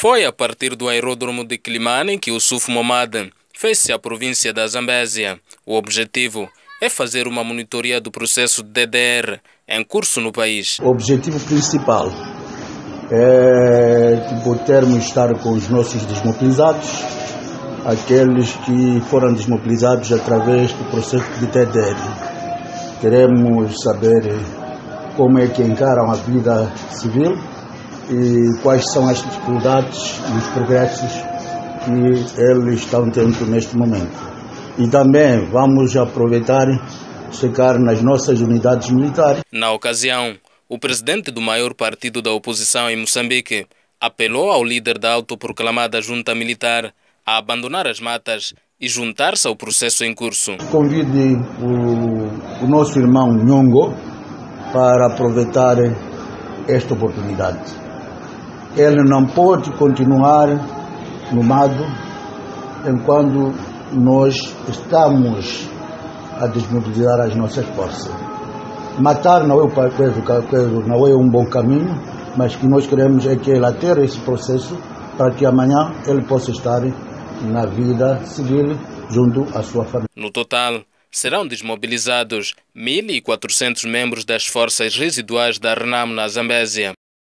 Foi a partir do aeródromo de Kilimani que o Suf Momad fez-se à província da Zambésia. O objetivo é fazer uma monitoria do processo de DDR em curso no país. O objetivo principal é podermos estar com os nossos desmobilizados, aqueles que foram desmobilizados através do processo de DDR. Queremos saber como é que encaram a vida civil e quais são as dificuldades e os progressos que eles estão tendo neste momento. E também vamos aproveitar chegar nas nossas unidades militares. Na ocasião, o presidente do maior partido da oposição em Moçambique apelou ao líder da autoproclamada junta militar a abandonar as matas e juntar-se ao processo em curso. Convide o, o nosso irmão Nhongo para aproveitar esta oportunidade. Ele não pode continuar no mato enquanto nós estamos a desmobilizar as nossas forças. Matar não é, o, não é um bom caminho, mas que nós queremos é que ele atere esse processo para que amanhã ele possa estar na vida civil junto à sua família. No total, serão desmobilizados 1.400 membros das forças residuais da RENAM na Zambésia.